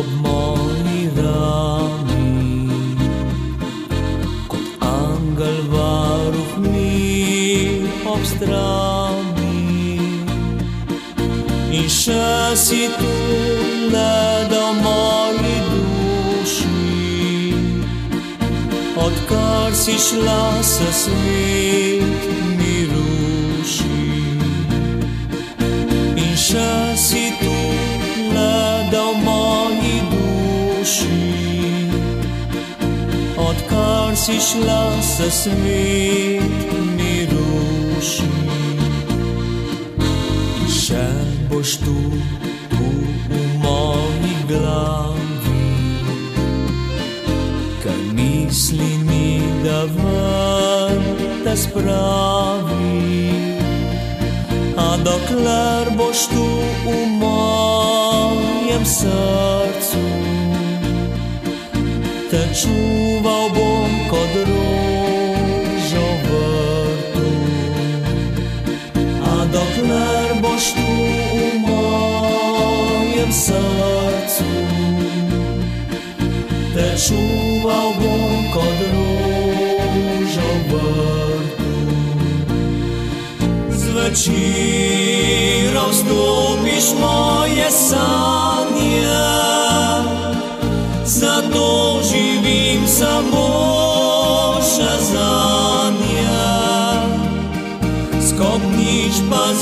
ob moji rami, kot angel varuh mi ob strani. In še si tu, ne da moji duši, odkar si šla se svet mi ruši. In še si tu, si šla se svet mi ruši. In še boš tu, tu v moji glavi, kar misli mi, da ven te spravi. A dokler boš tu v mojem srcu, te čuval bom kot rožo v vrtu. A dokler boš tu v mojem srcu, te čuval bom kot rožo v vrtu. Zvečer vstopiš moje sanje, zato živim samo Skopniš pa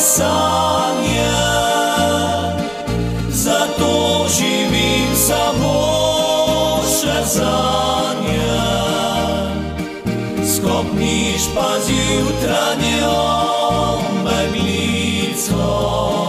moje sanje, zato živim samo še za nje skopniš pa zjutranjo meglico.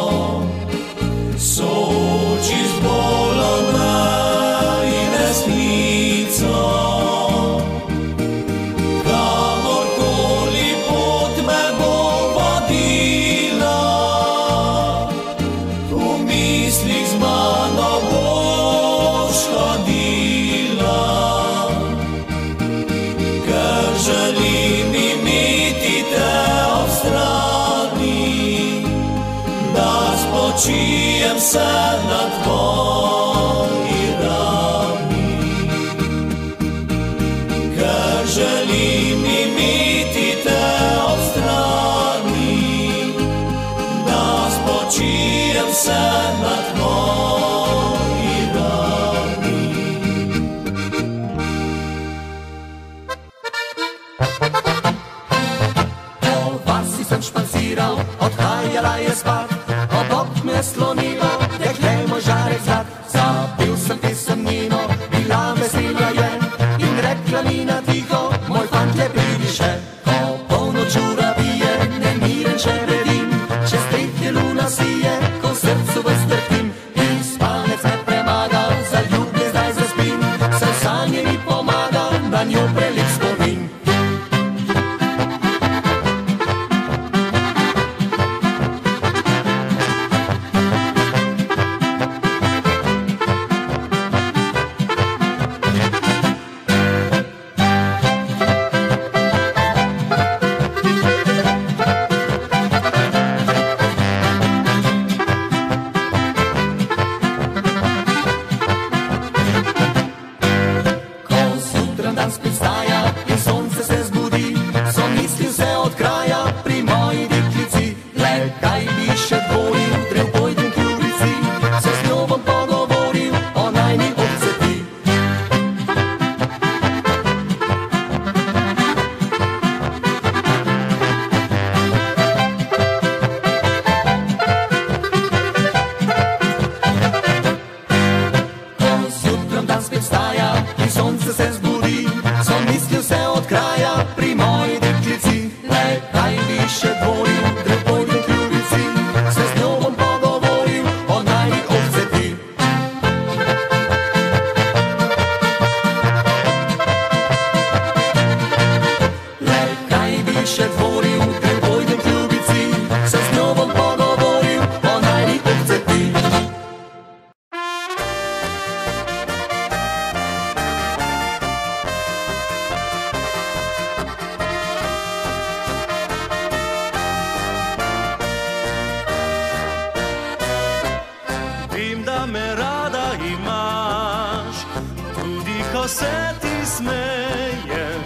se ti smejem,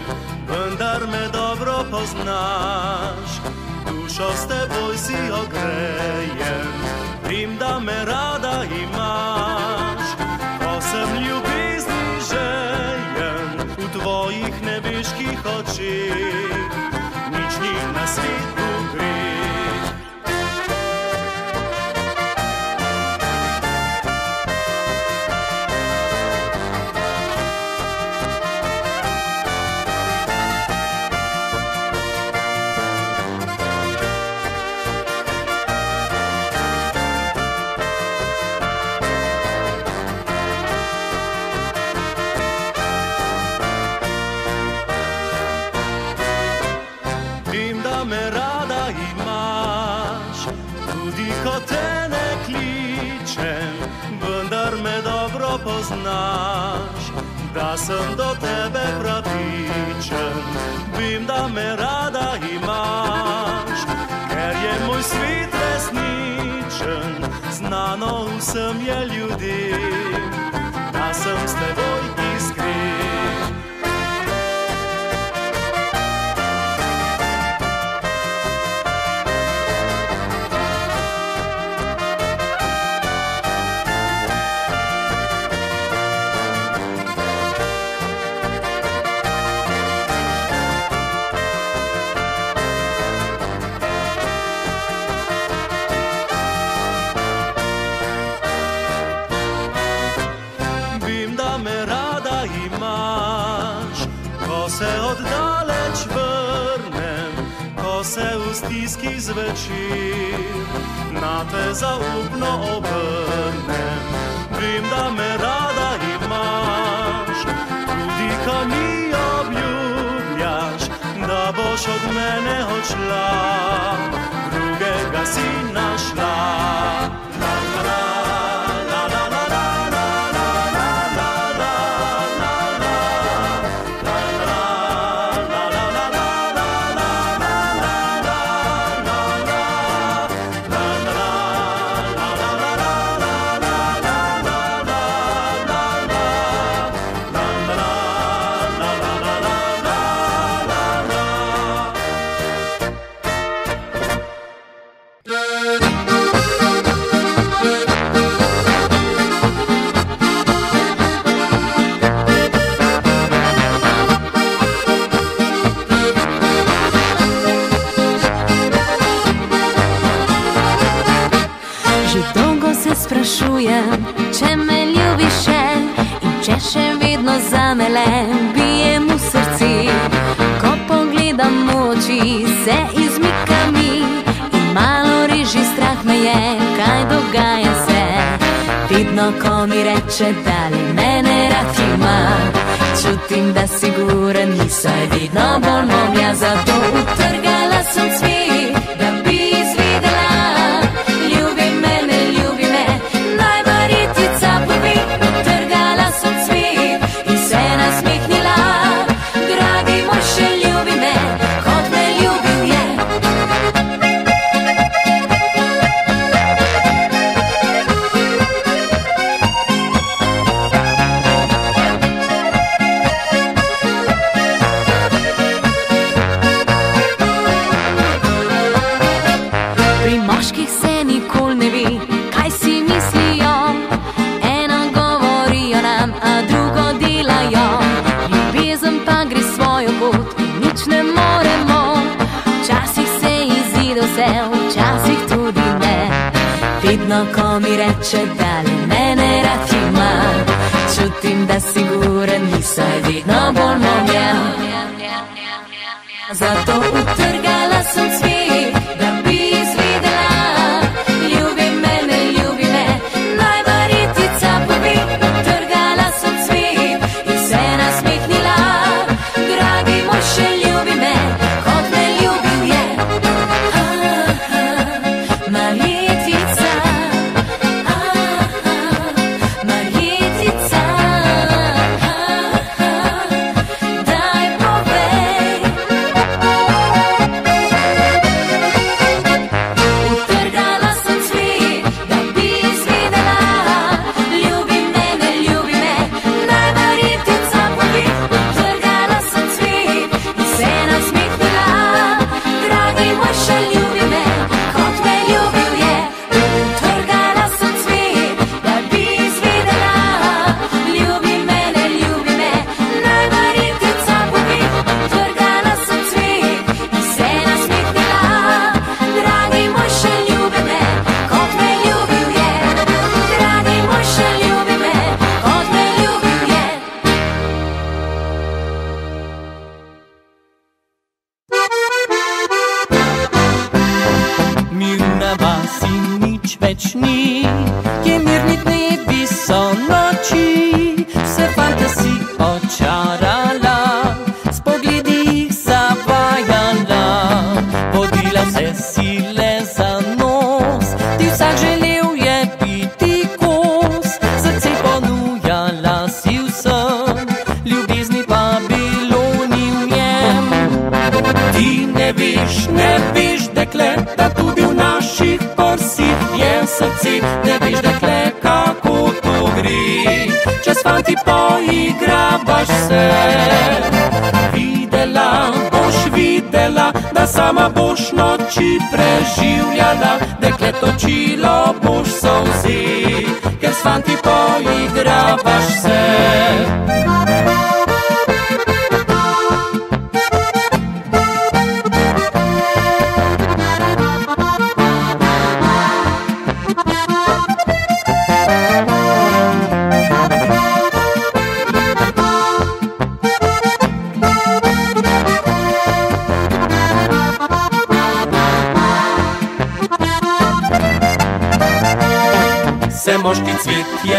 vendar me dobro poznaš. Dušo s teboj si ogrejem, vem, da me rada imaš. da sem do tebe pravičen, vem, da me rada imaš, ker je moj svet resničen, znano vsem je ljudem. stiski zvečer, na te zaupno obrnem, vem, da me rada imaš, tudi ko mi obljubljaš, da boš od mene odšla, drugega si našla. comire dalle menera fiuma Ciuttin da sicuro nisa e di nobo non mi asa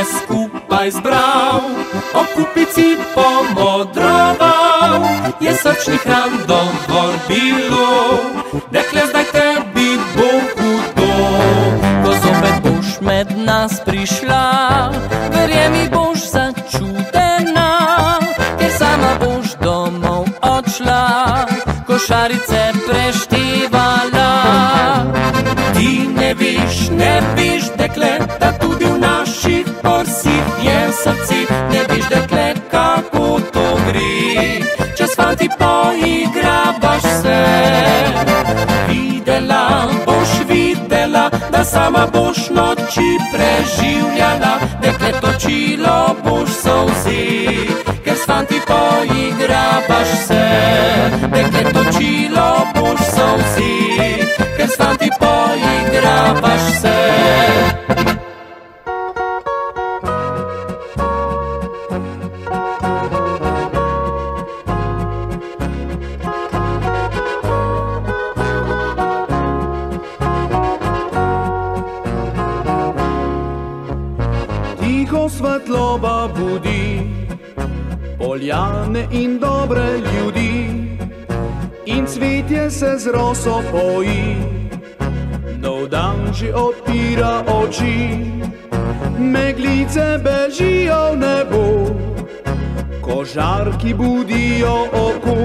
skupaj zbral, o kupici pomodroval, je srčnih ran dovolj bilo, dekle zdaj tebi bo hudo. Ko zopet boš med nas prišla, verjemi boš začudena, ker sama boš domov odšla, košarice prešla. sama boš noči preživljala, dekle točilo boš solzi, ker s fanti poigravaš se, dekle točilo kožarki budijo oko.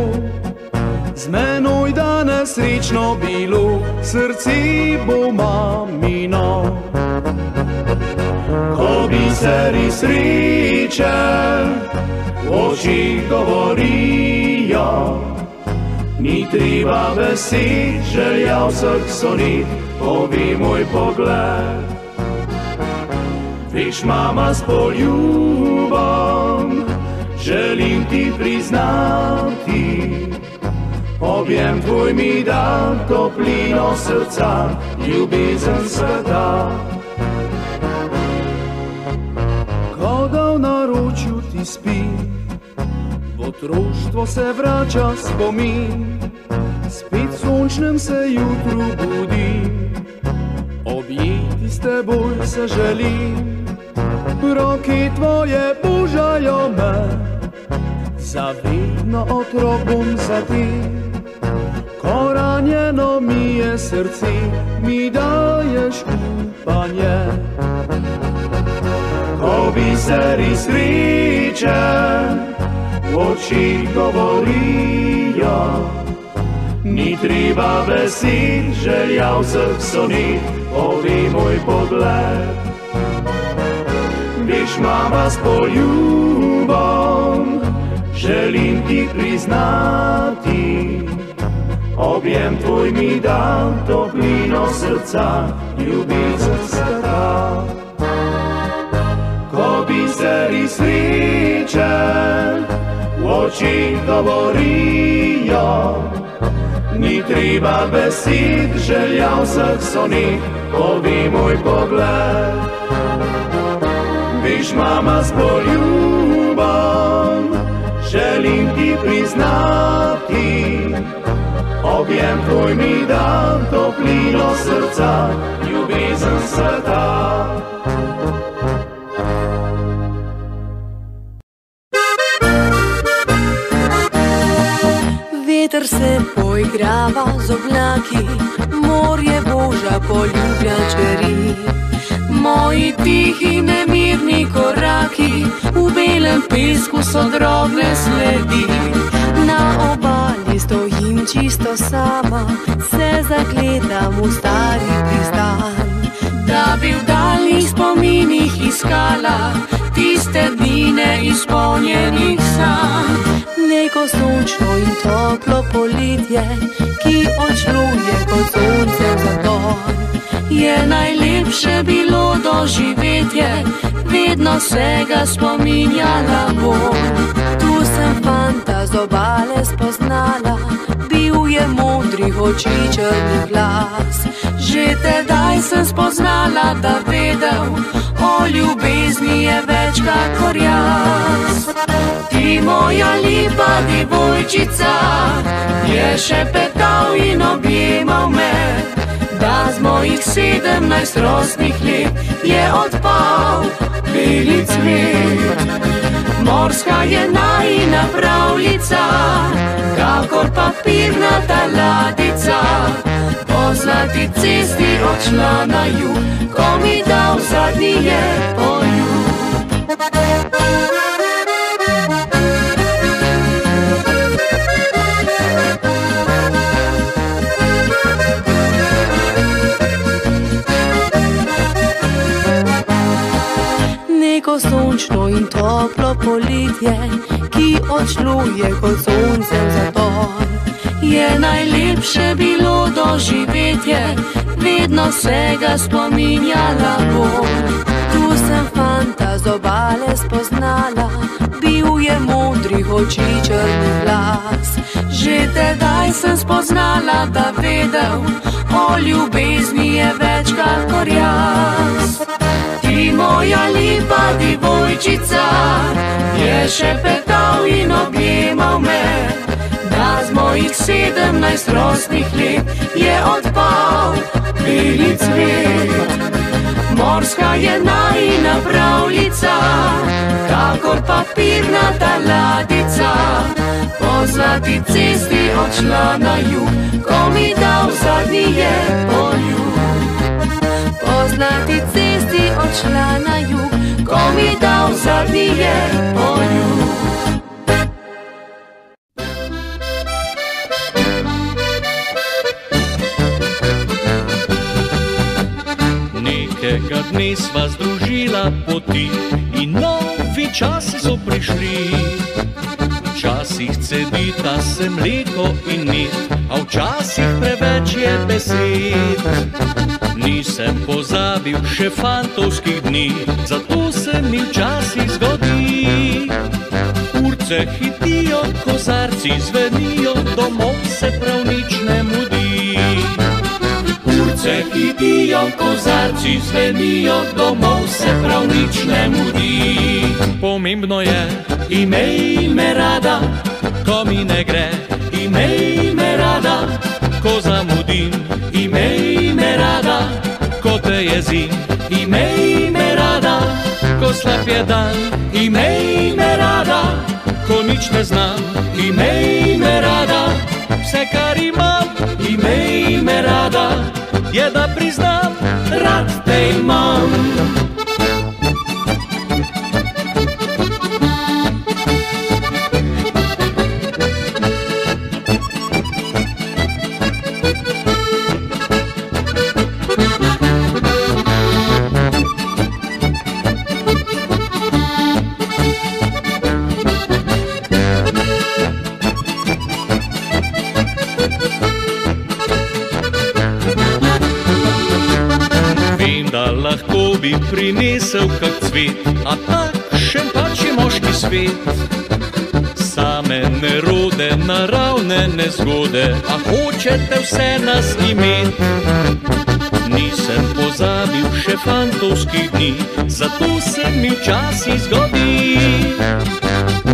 Z menoj danes srečno bilo, srce bo mamino ko biseri sreče, oči govorijo. Ni treba besed, želja vseh sonit, povi moj pogled. Veš, mama, s poljubom, želim ti priznati. Objem tvoj mi da toplino srca, ljubezen sveta. ti spi, v otroštvo se vrača spomin, spet sončnem se jutru budi, objeti s teboj se želi, roki tvoje božajo me, zavedno otrok bom za ti. Koranjeno mi je srce, mi daješ upanje ko biseri sreče, oči govorijo. Ni treba besed, želja vseh soni, ovi moj pogled. Veš, mama, s poljubom, želim ti priznati. Objem tvoj mi da toplino srca, ljubezen srca biseri srečen, v oči govorijo. Ni treba besed, želja vseh soni, povi moj pogled. Viš mama s poljubom, želim ti priznati. Objem tvoj mi da toplino srca, ljubezen sveta. Veter se poigrava z oblaki, morje boža poljublja čeri. Moji tihi nemirni koraki, v belem pesku so drobne sledi. Na obali stojim čisto sama, se zagledam v stari pristan. Da bi v daljnih spominih iskala tiste dni neizpolnjenih sanj neko sončno in toplo poletje, ki očruje kot sonce za to. Je najlepše bilo doživetje, vedno se ga spominjala bom. Tu sem fanta z obale spoznala, bil je modri oči črni glas. Že tedaj sem spoznala, da vedel, o ljubezni je več kakor jaz ti moja lepa devojčica, je še petal in objemal me, da z mojih sedemnajst rosnih let je odpal beli cvet. Morska je najina pravljica, kakor papirnata ladica, po zlati cesti odšla na jug, ko mi dal zadnji je poljub. Neko sončno in toplo poletje, ki odšluje kot sonce za to. Je najlepše bilo doživetje, vedno se ga spominjala bom. Tu sem fanta z obale spoznala, bil je modri oči črni glas. Že tedaj sem spoznala, da vedel, o ljubezni je več kakor jaz ti moja lepa divojčica, je še petal in objemal me, da z mojih sedemnajst rosnih let je odpal beli cvet. morska je najna pravljica, kakor papirnata ladica. Po zlati cesti odšla na jug, ko mi dal zadnji je poljub. Po zlati cesti odšla na jug, ko mi dal zadnji je poljub. Nekega dne sva združila poti in novi časi so prišli. Včasih cedita se mleko in nit, a včasih preveč je besed. Nisem pozabil še fantovskih dni, zato se mi včasih zgodi. Urce hitijo, kozarci zvenijo, domov se prav nič ne mudi. Urce hitijo, kozarci zvenijo, domov se prav nič ne mudi. Pomembno je, imej me rada, ko mi ne gre, imej me rada, ko zamudim, imej me rada, ko te jezim, imej me rada, ko slab je dan, imej me rada, ko nič ne znam, imej me rada, vse kar imam, je da priznam, rad te imam. Cvet, a takšen pač je moški svet. Same nerode, naravne nezgode, a hočete vse nas imeti. Nisem še fantovskih dni, zato se mi včasih zgodi.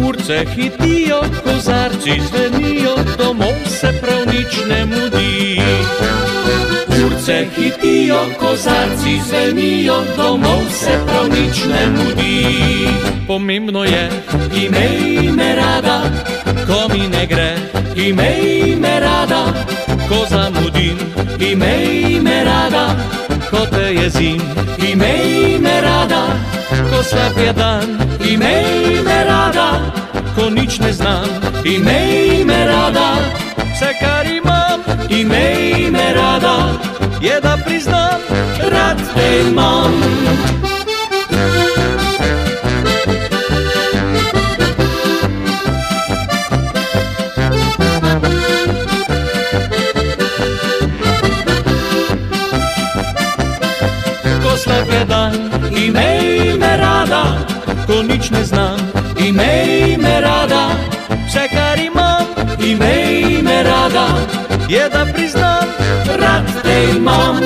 Urce hitijo, kozarci zvenijo, domov se prav nič ne mudi. Urce hitijo, kozarci zvenijo, domov se prav nič ne mudi. Pomembno je, imej me rada, ko mi ne gre, imej me rada, ko zamudim, imej me rada, ko te jezim, imej me rada, ko je dan, imej me rada, ko nič ne znam, imej me rada, vse kar imam, imej me rada, je da priznam, rad te imam. ne znam. Ime, ime Rada, čekar imam Ime, ime Rada, je da priznam Rad te imam.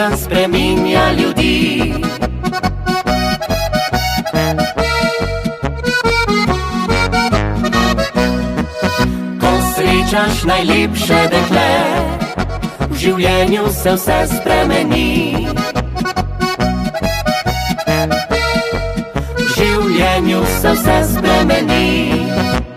Ljubezen spreminja ljudi. Ko srečaš najlepše dekle, v življenju se vse spremeni. V življenju se vse spremeni.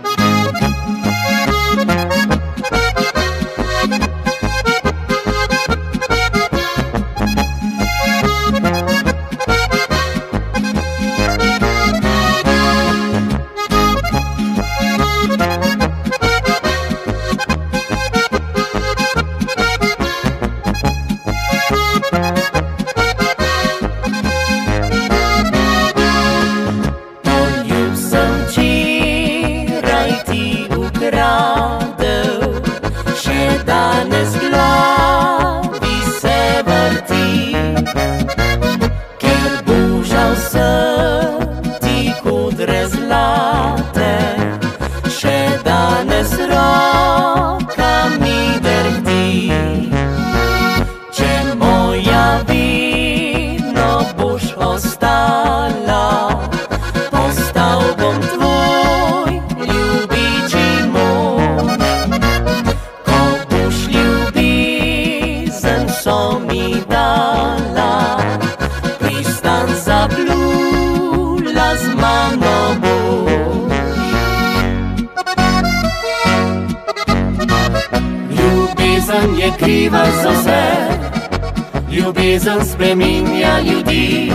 Ljubezen spreminja ljudi.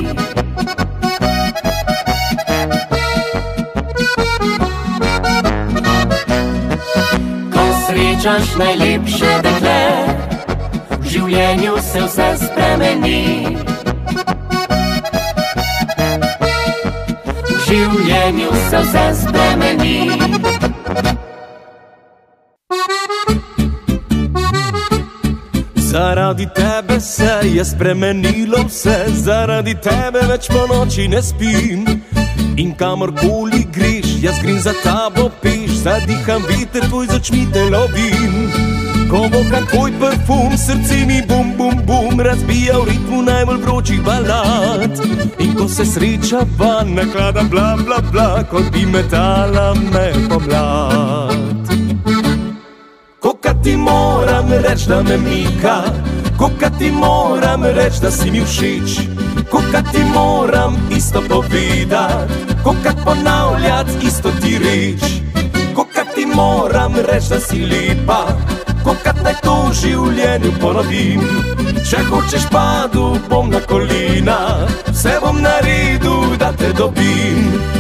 Ko srečaš najlepše dekle, v življenju se vse spremeni. V življenju se vse spremeni. Je spremenilo vse, zaradi tebe več po noči ne spim. In kamorkoli greš, jaz grem za tabo peš, zadiham veter, tvoj začmi te lovim. Ko bo kakoj parfum, srce mi bum bum bum, razbija v ritmu najbolj vročih balad. In ko se sreča van, naklada bla bla bla, kot bi metala me pomlad. Koka ti moram reči, da me mika, koka ti moram reči, da si mi všeč, koka ti moram isto povedati, koka ponavljati isto ti reč, koka ti moram reči, da si lepa, koka naj to v življenju ponovim. Če hočeš padu, bom na kolina, vse bom naredil, da te dobim.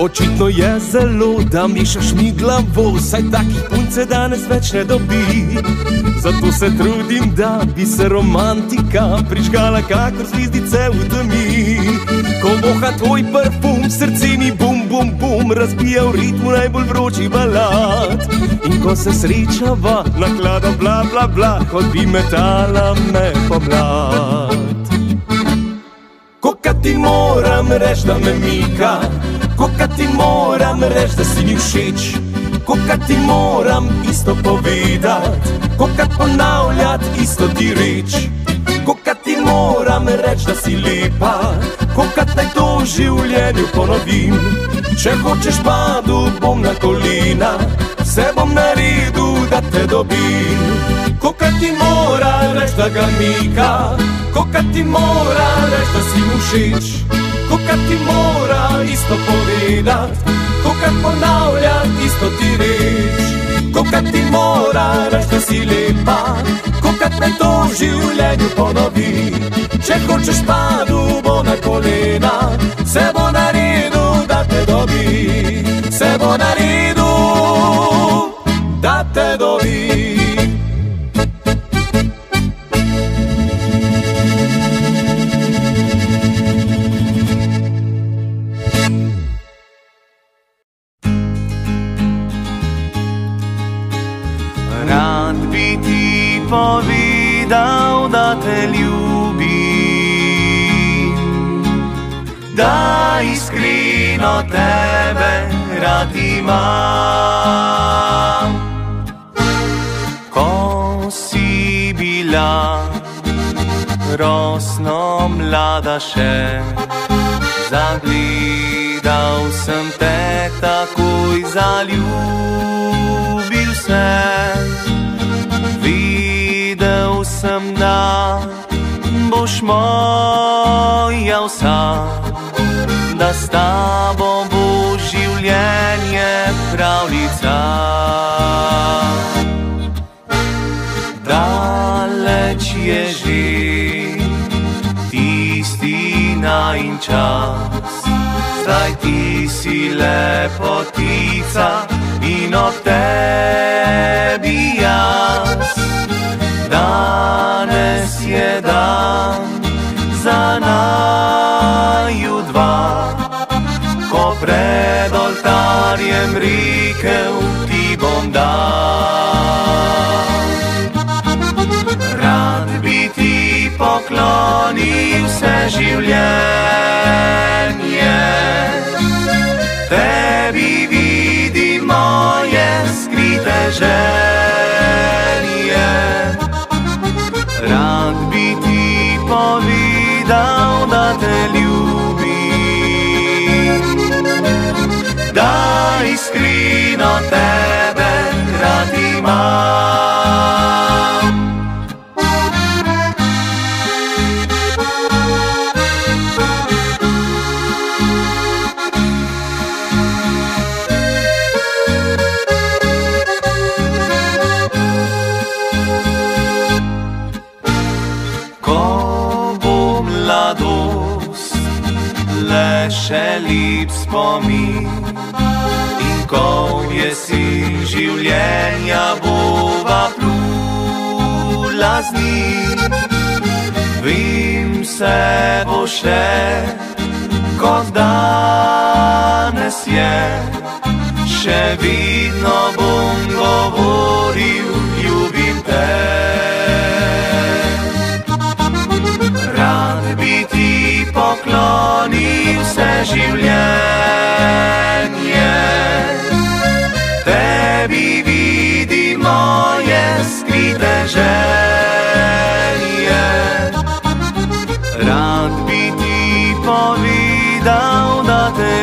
Očitno je zelo, da mišaš mi glavo, saj takih punce danes več ne dobi. Zato se trudim, da bi se romantika prižgala kakor zvezdice v temi. Ko boha tvoj parfum, srce mi bum bum bum, razbija v ritmu najbolj vročih balad. In ko se srečava, naklada bla bla bla, kot bi metala me pomlad. Koka ti moram reči, da me mika, koka ti moram reči, da si mi všeč, koka ti moram isto povedati, koka ponavljati isto ti reč, koka ti moram reči, da si lepa, koka naj to v življenju ponovim. Če hočeš padu, bom na kolina, vse bom naredil, da te dobim. Koka ti mora reči, da ga mika, koka ti mora reči, da si mu všeč, koka ti mora isto povedati, koka ponavljati isto ti reč, koka ti mora reči, da si lepa, koka naj to v življenju ponovi. Če hočeš padu, bo na kolena, vse bo naredil, da te dobi, vse bo naredil, da te dobi. Tebe rad imam. Ko si bila rosno mlada še, zagledal sem te takoj zaljubil se. Videl sem, da boš moja vsa, da s tabo bo življenje pravljica. Daleč je že tisti najin čas, zdaj ti si lepotica in ob tebi jaz. Danes je dan oltarjem rekel ti bom dal. Rad bi ti poklonil vse življenje, tebi vidim moje skrite želje. Rad bi ti povedal, njim, vim se bo še, kot danes je, še vidno bom govoril, ljubim te. poklonil se življenje. Tebi vidi moje skrite želje.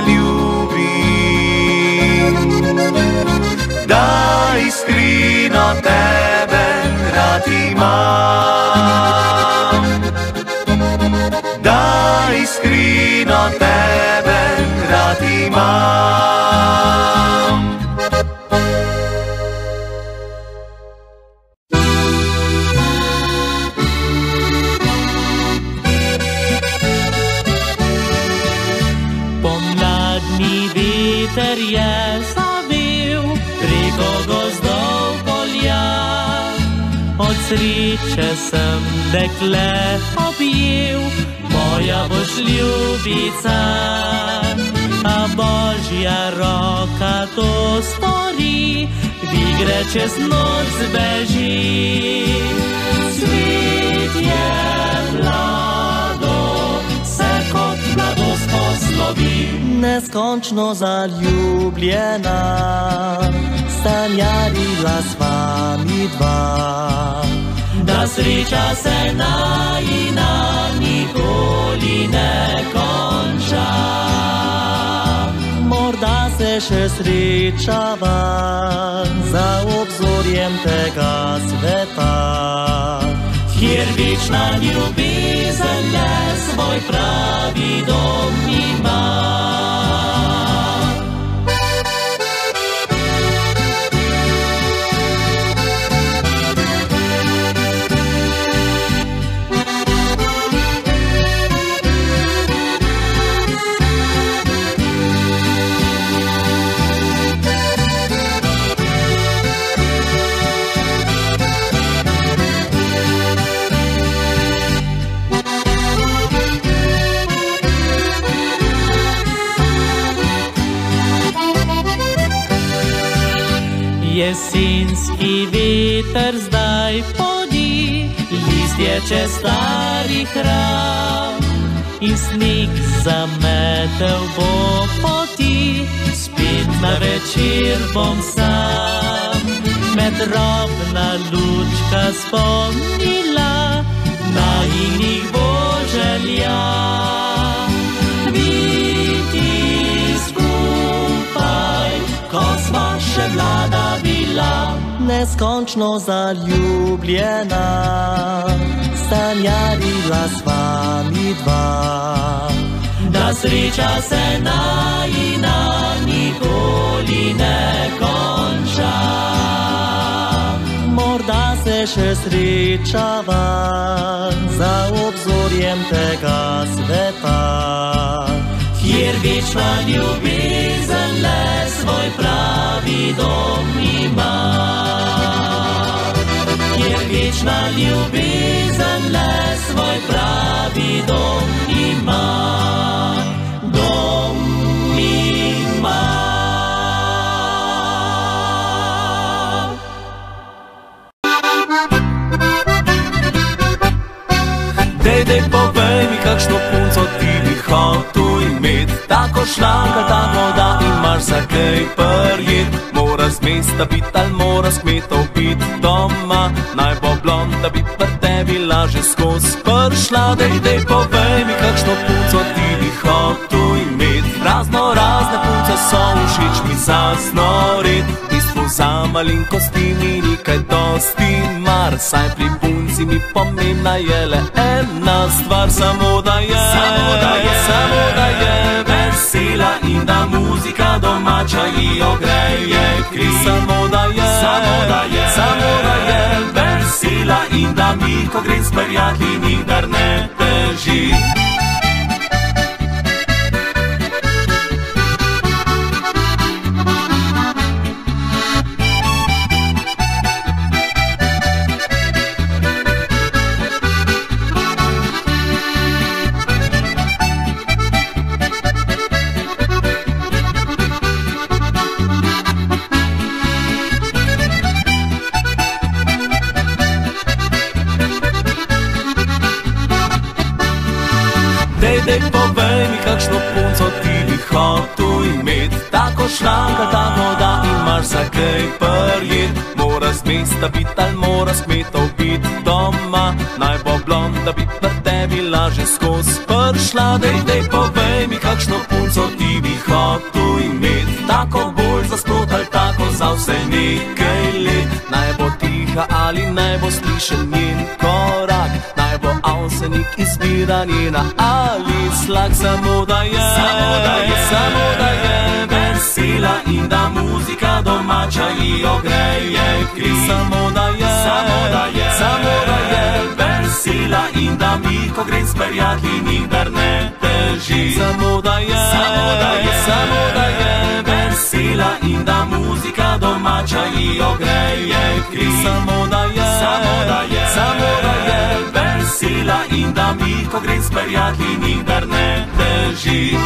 Da te ljubim. Da iskreno tebe rad imam. iskreno tebe rad imam. Veter je zavil preko gozdov polja, od sreče sem dekle objel moja boš ljubica, a božja roka to stori, vi gre čez noč zbeži. Svet je kot mladost poslovi, neskončno zaljubljena, sanjarila s vami dva. Da sreča se najina nikoli ne konča. Morda se še srečava za obzorjem tega sveta, kjer večna ljubezen le svoj pravi dom ima. Jesenski veter zdaj podi, listje čez stari hram in sneg zametel bo poti, spet na večer bom sam. Med robna lučka spomnila, na inih bo želja. Mlada bila, neskončno zaljubljena, sanjarila s vami dva. Da sreča se najina nikoli ne konča. Morda se še srečava za obzorjem tega sveta, kjer večna ljubezen le svoj pravi dom ima. Kjer večna ljubezen le svoj pravi dom ima. Dom ima. Dej, dej, povej mi, kakšno punco hotel imeti. Tako šlanka, tako da imaš za kaj prjet. Mora z mesta biti ali mora s kmetov biti doma. Naj bo blond, da bi pri tebi laže skozi pršla. Dej, dej, povej mi, kakšno punco ti bi hotel imeti. Razno razne punce so všeč mi za snorit. Za malinkosti mi nekaj dosti mar, saj pri punci mi pomembna je le ena stvar, samo da je, Samo da je. samo da je vesela in da muzika domača ji ogreje kri. Samo da je, Samo da je. samo da je vesela in da mi, ko gre s prijatelji, nikdar ne teži. Šlanka, tako da imaš za kaj prjet. Mora z mesta biti, ali mora s kmetov biti doma. Naj bo blond, da bi pri tebi laže skozi pršla. Dej, dej povej mi, kakšno punco ti bi hotel imet. Tako bolj za sprot ali tako za vse nekaj let. Naj bo tiha ali naj bo slišen njen korak. Naj bo avsenik izbira njena ali slag. Samo da je, Samo da je, samo da je. Vesela in da muzika domača ji ogreje kri. Samo da je, Samo da je, samo da je. Vesela in da mi, ko grem s prijatelji, nikdar ne teži. Samo da je, Samo da je, samo da je vesela in da muzika domača ji ogreje kri. Samo da je, Samo da je, samo da je vesela in da mi, ko grem s prijatelji, nikdar ne teži.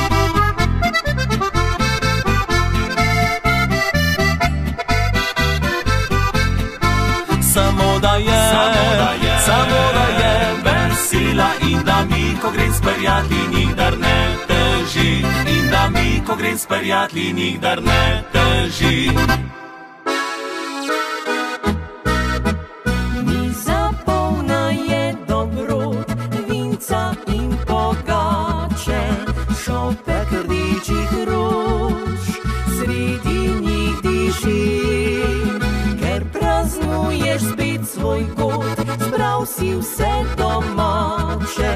Samo da je, Samo da je, samo da je vesela in da mi, ko grem s prijatelji, nikdar ne teži. Mi, ko grem s prijatelji, nikdar ne teži. Miza polna je dobrot, vinca in pogače, šopek rdečih rož, sredi njih diši. Ker praznuješ spet svoj kot, zbral si vse domače,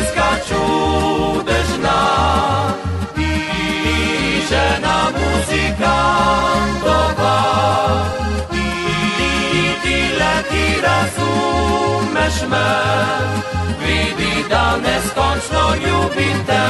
ženska čudežna, ti žena muzikantova, ti, ti le ti razumeš me, vidi, da neskončno ljubim te.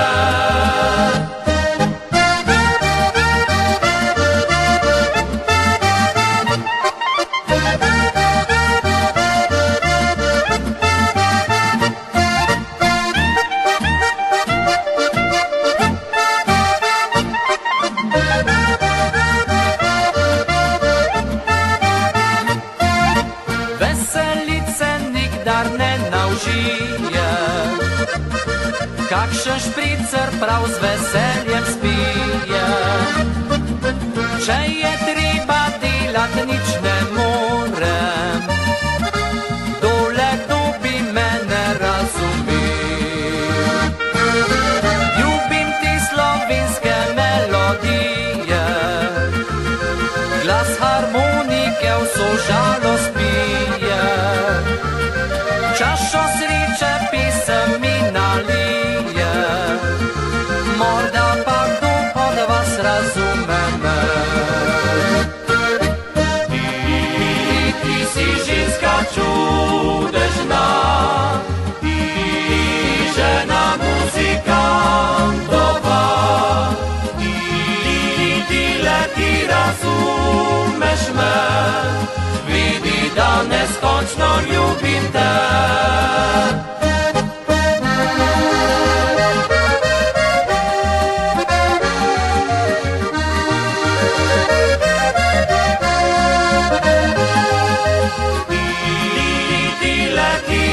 Vidi, da neskončno ljubim te.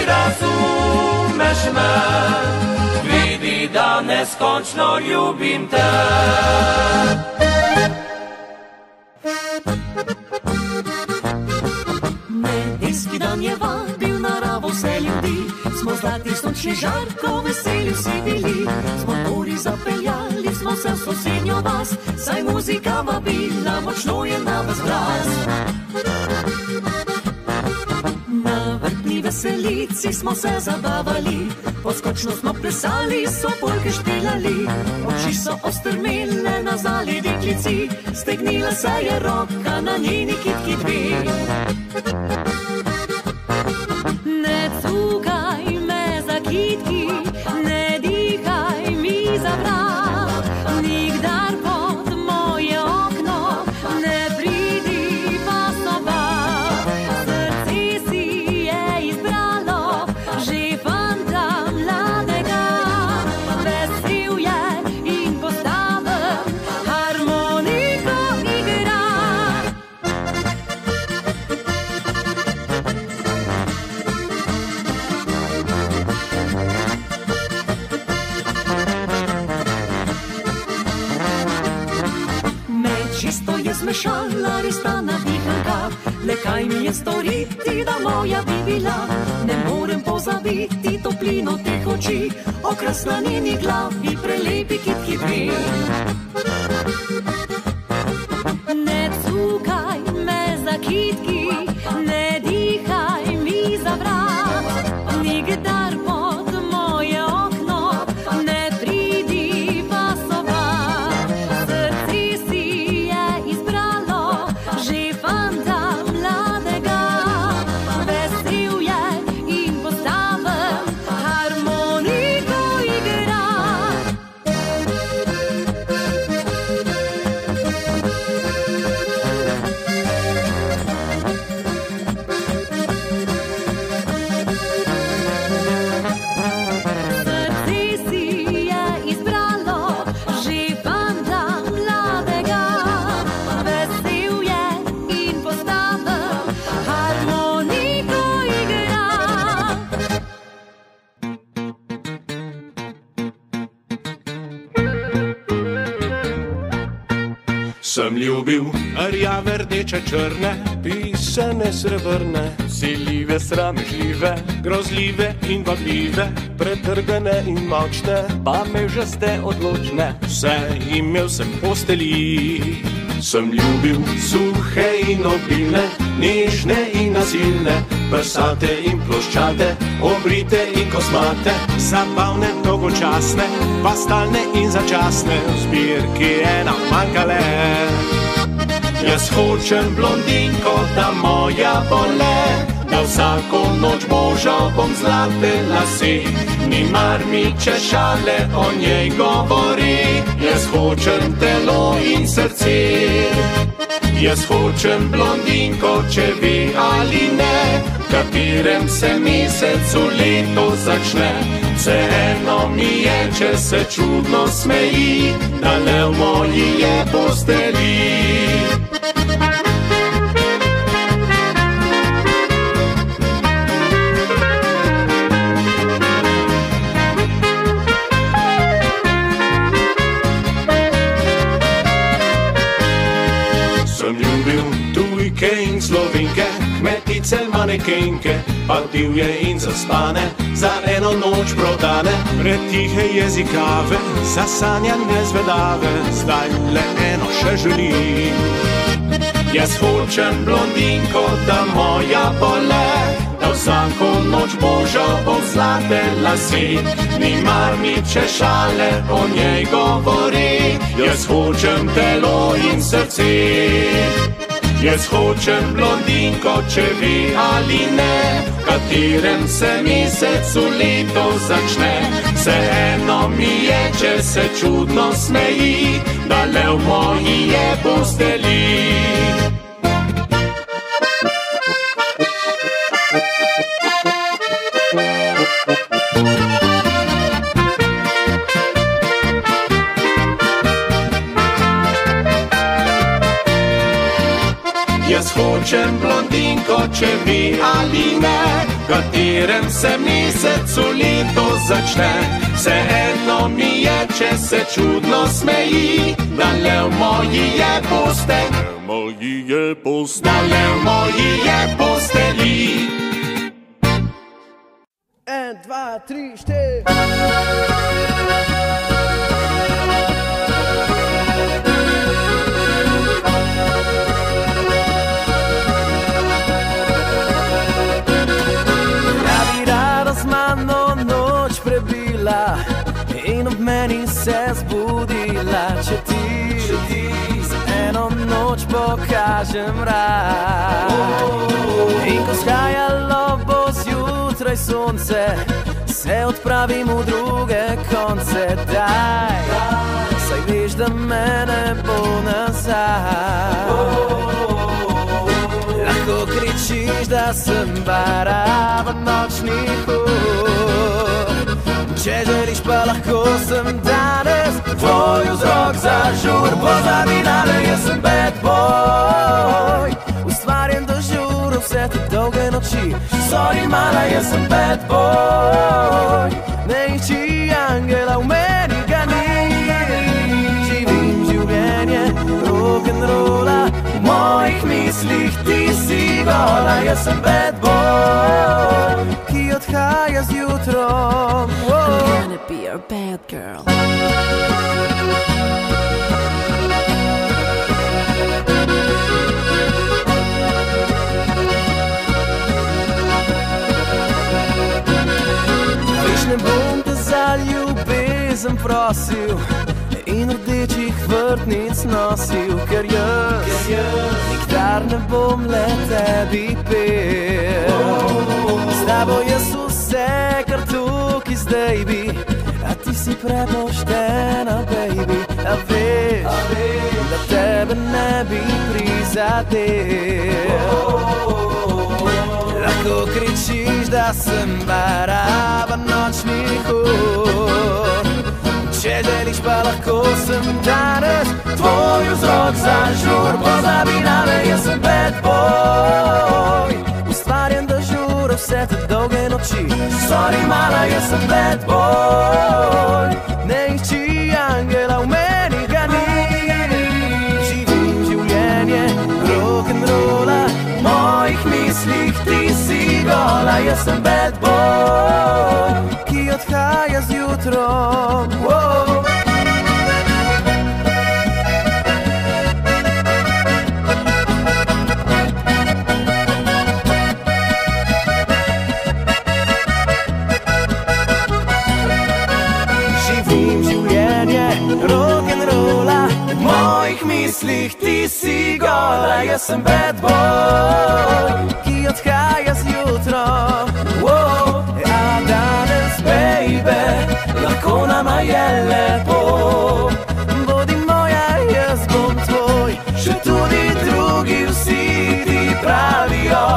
Razumeš me, vidi, da neskončno ljubim te. Sončni žarko veseli vsi bili. Smo gori zapeljali, smo se v sosednjo vas, saj muzika vabila, močno je na vas glas. Na vrtni veselici smo se zabavali, poskočno smo plesali, so polke špilali. Oči so ostrmele na zali deklici, stegnila se je roka na njeni kitki dve. Ne cukaj me kaj mi je storiti, da moja bi bila? Ne morem pozabiti toplino teh oči, okras na njeni glavi, prelepi kitki dve. Rdeče, črne, pisane srebrne, siljive, sramežljive, grozljive in vabljive, pretrgane in močne, pa me že ste odločne. Vse imel sem posteli, sem ljubil suhe in obilne, nežne in nasilne, prsate in ploščate, obrite in kosmate, zabavne, dolgočasne, pa stalne in začasne, v zbirki ena manjkale. Jaz hočem blondinko, da moja bole, da vsako noč božo bom zlate lase. Ni mar mi, če šale o njej govori, jaz hočem telo in srce. Jaz hočem blondinko, če ve ali ne, v katerem se mesecu leto začne. Vseeno mi je, če se čudno smeji, da le v moji je posteli. Tujke in slovenke, kmetice manekenke, pa divje in zaspane, za eno noč prodane, retihe jezikave, zasanjane zvedave, zdaj le eno še želim. Jaz hočem blondinko, da moja bole, da vsako noč božo bo zlate lase. Ni mar mi če šale o njej govori, jaz hočem telo in srce. Jaz hočem blondinko, če vi ali ne, v katerem se mesecu leto začne. Vseeno mi je, če se čudno smeji, da le v moji je posteli. Hočem blondinko, če vi ali ne, v katerem se mesecu leto začne. Vseeno mi je, če se čudno smeji, da le v moji je poste, moji je poste, da le v moji je posteli. En, dva, tri, štiri. Če ti, če ti za eno noč pokažem rad. In ko skajalo bo zjutraj sonce, se odpravim v druge konce, daj, saj veš, da me ne bo nazaj. Lahko kričiš, da sem baraven nočni hud. Če želiš, pa lahko sem danes tvoj vzrok za žur. Pozabi na me, jaz sem bad boy. Ustvarjen do žur vse te dolge noči. Sorry, mala, jaz sem bad boy. Ne išči angela v meni ga ni. Živim življenje rock'n'rolla, v mojih mislih ti si gola, jaz sem bad boy, odhaja z jutrom. I'm gonna be your bad girl. Ne bom te za ljubezen prosil in rdečih vrtnic nosil, ker jaz, ker jaz nikdar ne bom le tebi pel. S tabo jaz vse, kar tukaj zdaj bi, a ti si prepoštena, baby, a veš, a veš da tebe ne bi prizadel. Lahko kričiš, da sem baraben nočni hud. Če želiš, pa lahko sem danes tvoj vzrok za žur. Pozabi na me, jaz sem bad boy. Ustvarjen žur vse te dolge noči. Sorry, mala, jaz sem bad boy. Ne išči angela v meni ga ni. Živim življenje rock'n'rolla, v mojih mislih ti si gola, jaz sem bad boy, ki odhaja z jaz sem bad boy, ki odhaja z jutrom. Wow. A danes, baby, lahko nama je lepo. Bodi moja, jaz bom tvoj, še tudi drugi vsi ti pravijo,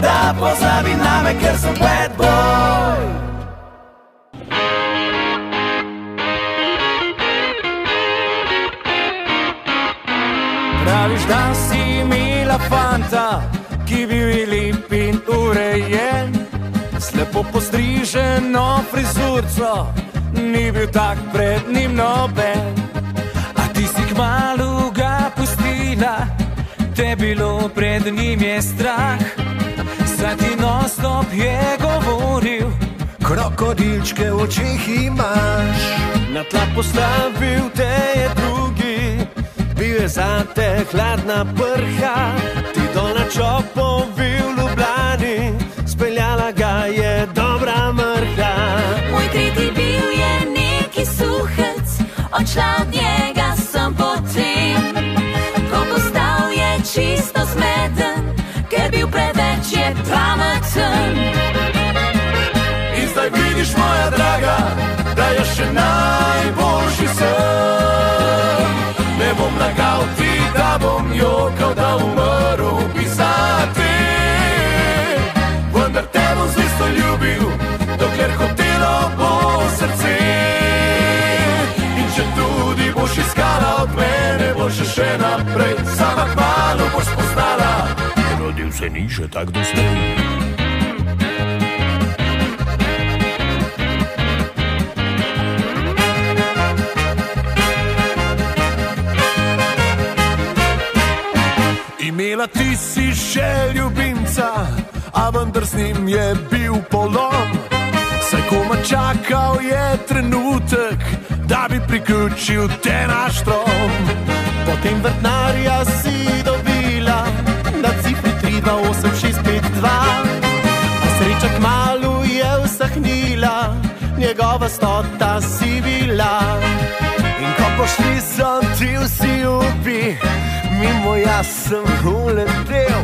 da pozabi name, ker sem bad boy. Praviš, da si imela fanta, ki bi bil lep in urejen, slepo postriženo frizurco, ni bil tak pred njim noben. A ti si kmalu ga pustila, te bilo pred njim je strah, saj ti nostop je govoril. Krokodilčke v očih imaš, na tla postavil te je drugi, je za te hladna prha, ti dol na čopovi v Ljubljani, speljala ga je dobra mrha. Moj tretji bil je neki suhec, odšla od njega sem potem. Ko postal je čisto zmeden, ker bil preveč je pameten. Da bom jokal, da umrl bi za te. Vendar te bom zvisto ljubil, dokler hotelo bo srce. In če tudi boš iskala od mene, boš še naprej, sama kmalo boš spoznala. Rodil se ni še tak doslej. Imela ti si še ljubimca, a vendar z njim je bil polom. Saj koma čakal je trenutek, da bi priključil te na štrom. Potem vrtnarja si dobila, na cifri 32852. A sreča kmalu je usahnila, njegova stota si bila. In ko pošli so ti vsi upi, mimo jaz sem uletel,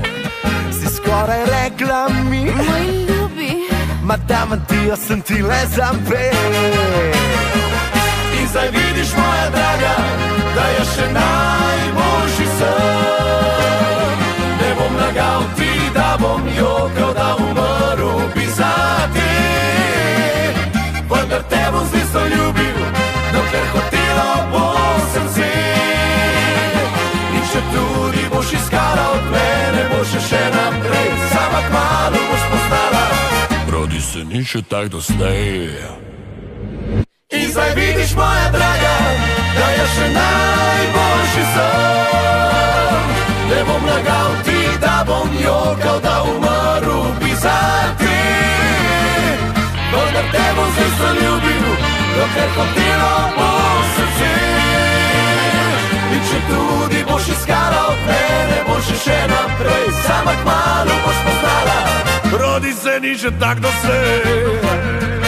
si skoraj rekla mi, Moj ljubi, madama ti jo sem ti le zapel. In zdaj vidiš, moja draga, da je še najboljši sen. Ne bom lagal ti, da bom jokal, boš še naprej, sama kmalo boš poznala. Rodi se ni še tak doslej. In zdaj vidiš, moja draga, da je še najboljši sen. Ne bom lagal ti, da bom jokal, da umrl bi za te. Vendar te bom zelo ljubil, dokler hotelo bo srce. Če tudi boš iskala od mene, boš še naprej, sama kmalo boš poznala. Rodi se ni še tak doslej.